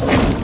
you